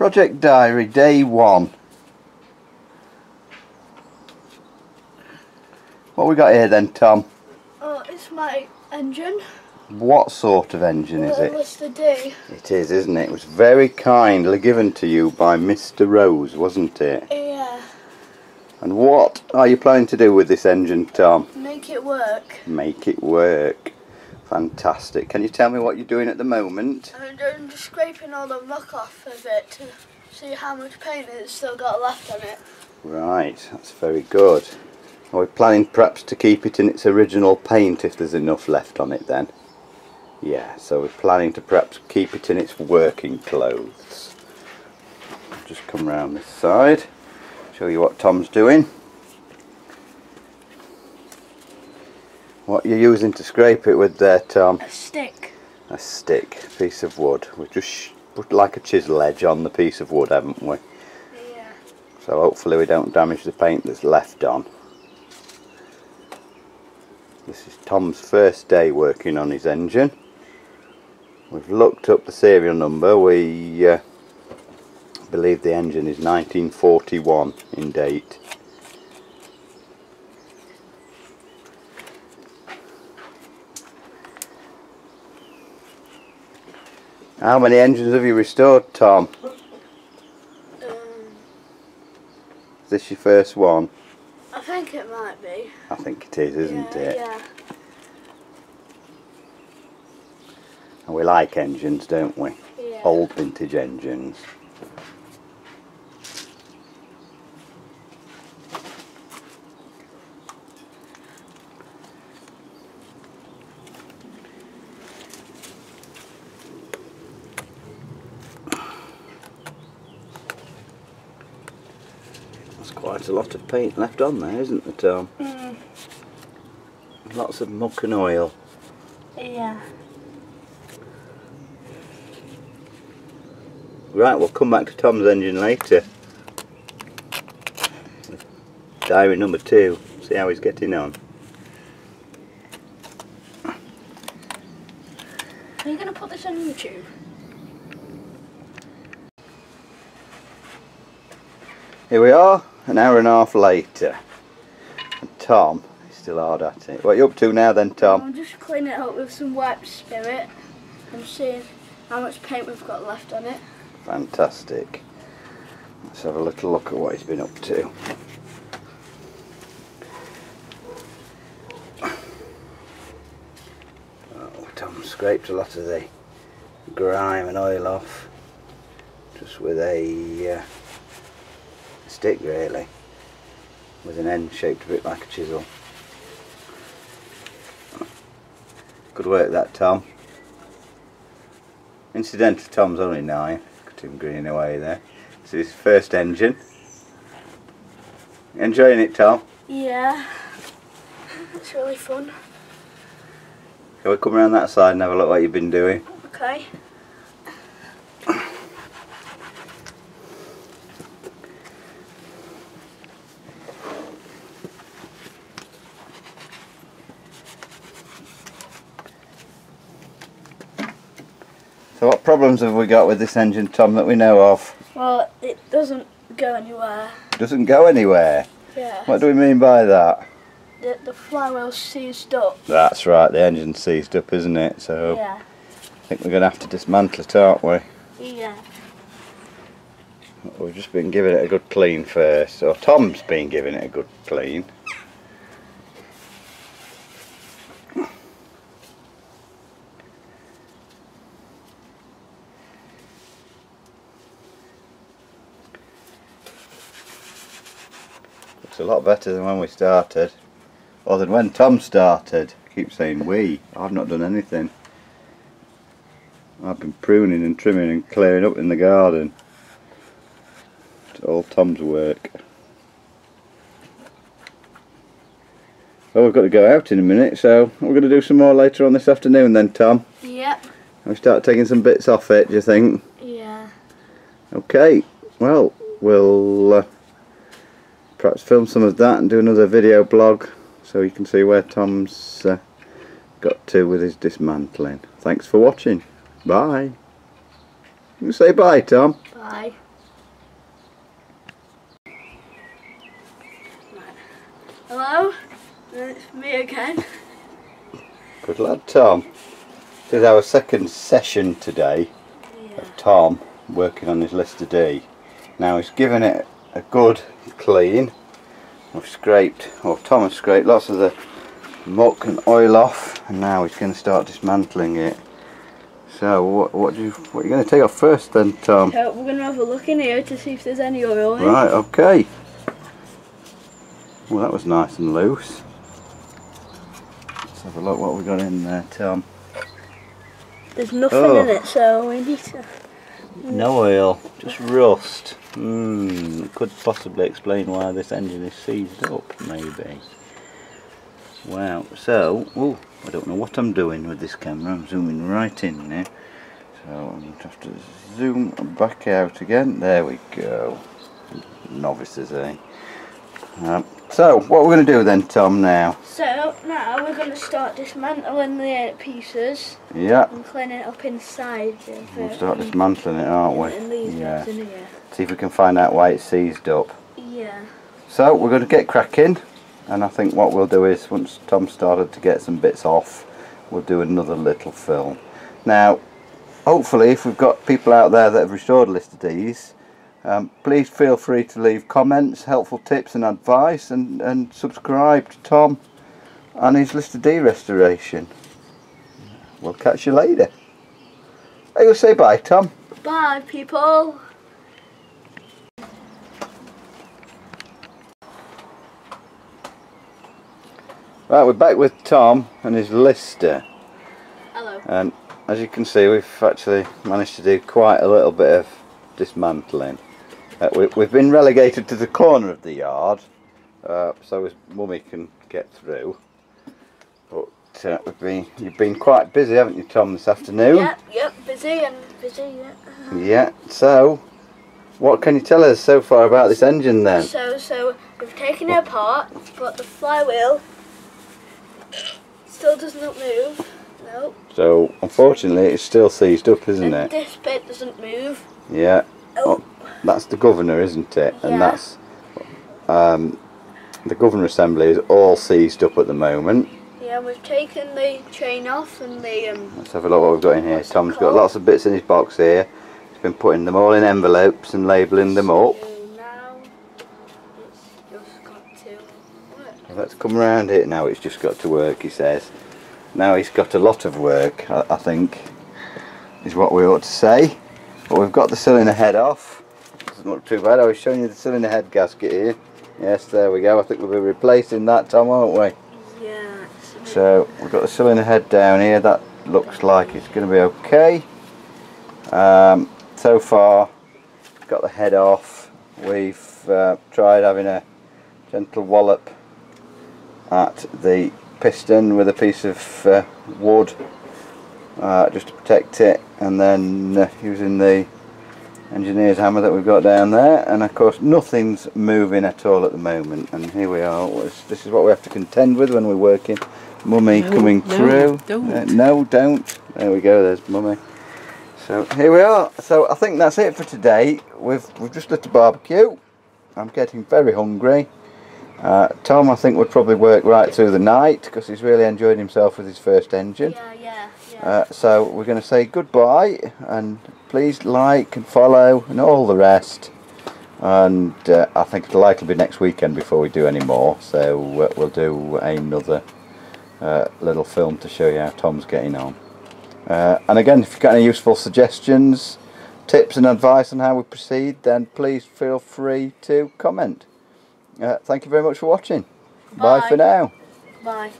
Project Diary, day one. What we got here then, Tom? Oh, it's my engine. What sort of engine is it? What's the day? It is, isn't it? It was very kindly given to you by Mr. Rose, wasn't it? Yeah. And what are you planning to do with this engine, Tom? Make it work. Make it work. Fantastic. Can you tell me what you're doing at the moment? I'm I'm just scraping all the muck off of it to see how much paint it's still got left on it. Right, that's very good. Are we planning perhaps to keep it in its original paint if there's enough left on it then? Yeah, so we're planning to perhaps keep it in its working clothes. Just come round this side, show you what Tom's doing. What you're using to scrape it with there, Tom? A stick. A stick, piece of wood. We've just put like a chisel edge on the piece of wood, haven't we? Yeah. So hopefully we don't damage the paint that's left on. This is Tom's first day working on his engine. We've looked up the serial number. We uh, believe the engine is 1941 in date. How many engines have you restored, Tom? Um, Is this your first one? I think it might be. I think it is, isn't yeah, it? Yeah. And we like engines, don't we? Yeah. Old vintage engines. There's quite a lot of paint left on there, isn't there, Tom? Mm, Lots of muck and oil. yeah. Right, we'll come back to Tom's engine later. Diary number two. See how he's getting on. Are you going to put this on YouTube? Here we are, an hour and a half later. And Tom is still hard at it. What are you up to now then, Tom? I'm just cleaning it up with some wet spirit and seeing how much paint we've got left on it. Fantastic. Let's have a little look at what he's been up to. Oh, Tom scraped a lot of the grime and oil off just with a uh, stick really with an end shaped a bit like a chisel. Good work that Tom. Incidentally Tom's only nine, at him grinning away there. This is his first engine. Enjoying it Tom? Yeah. It's really fun. Shall we come around that side and have a look what you've been doing? Okay. Problems have we got with this engine Tom that we know of? Well, it doesn't go anywhere. Doesn't go anywhere. Yeah. What do we mean by that? The, the flywheel's seized up. That's right, the engine's seized up isn't it? So Yeah. I think we're going to have to dismantle it aren't we? Yeah. We've just been giving it a good clean first. Or Tom's been giving it a good clean. Looks a lot better than when we started. Or than when Tom started. I keep saying we. I've not done anything. I've been pruning and trimming and clearing up in the garden. It's all Tom's work. Well, we've got to go out in a minute, so we're going to do some more later on this afternoon then, Tom. Yep. And we start taking some bits off it, do you think? Yeah. Okay, well, we'll uh, perhaps film some of that and do another video blog so you can see where Tom's uh, got to with his dismantling. Thanks for watching. Bye. You say bye, Tom. Bye. Hello, it's me again. Good lad, Tom. This is our second session today yeah. of Tom working on his Lister D. Now he's given it a good clean. We've scraped, or Tom has scraped lots of the muck and oil off, and now he's going to start dismantling it. So what, what do you, what are you going to take off first then, Tom? So we're gonna have a look in here to see if there's any oil in. Right, okay. Well, that was nice and loose. Let's have a look what we got in there, Tom. There's nothing Oh. in it, so we need to. No oil, just rust. Hmm, could possibly explain why this engine is seized up, maybe. Wow, so, oh, I don't know what I'm doing with this camera, I'm zooming right in now. So I'm going to have to zoom back out again. There we go. Novices, eh? Um, so, what we're going to do then, Tom, now? So now we're gonna start dismantling the pieces Yeah, and cleaning it up inside. We'll start dismantling it, aren't we? These Yeah. See if we can find out why it's seized up. Yeah. So we're going to get cracking and I think what we'll do is once Tom started to get some bits off we'll do another little film. Now hopefully if we've got people out there that have restored Lister D's um, please feel free to leave comments, helpful tips and advice and, and subscribe to Tom and his Lister D restoration. We'll catch you later. Hey, you'll say bye Tom. Bye, people. Right we're back with Tom and his Lister. Hello. And as you can see, we've actually managed to do quite a little bit of dismantling. Uh, we, we've been relegated to the corner of the yard, uh, so his mummy can get through. But uh, we've been, you've been quite busy, haven't you, Tom, this afternoon? Yep, yep, busy and busy, yeah. Yeah, So, what can you tell us so far about this engine then? So, so we've taken it apart, but the flywheel still does not move. No. So, unfortunately, it's still seized up, isn't And it? this bit doesn't move. Yeah. Oh, That's the governor, isn't it? Yeah. And that's um, the governor assembly is all seized up at the moment. Yeah, we've taken the chain off and the um. Let's have a look what we've got in here. Tom's got lots of bits in his box here. He's been putting them all in envelopes and labelling them up. So now got to. Let's come around it now. It's just got to work, he says. Now he's got a lot of work, I, I think, is what we ought to say. But we've got the cylinder head off. Doesn't look too bad. I was showing you the cylinder head gasket here. Yes, there we go. I think we'll be replacing that, Tom, won't we? Yeah. It's a bit- So we've got the cylinder head down here. That looks like it's going to be okay. Um, so far, got the head off. We've uh, tried having a gentle wallop at the piston with a piece of uh, wood uh, just to protect it, and then uh, using the engineer's hammer that we've got down there. And of course, nothing's moving at all at the moment. And here we are. This is what we have to contend with when we're working. Mummy No, coming no, through. don't. Uh, no, don't. There we go. There's mummy. So here we are. So I think that's it for today. We've we've just lit a barbecue. I'm getting very hungry. Uh, Tom, I think would probably work right through the night because he's really enjoyed himself with his first engine. Yeah, yeah, yeah. Uh, so we're going to say goodbye and please like and follow and all the rest. And uh, I think it'll likely be next weekend before we do any more. So uh, we'll do another uh, little film to show you how Tom's getting on. Uh, and again, if you've got any useful suggestions, tips and advice on how we proceed, then please feel free to comment. Uh, thank you very much for watching. Bye Bye. for now. Bye.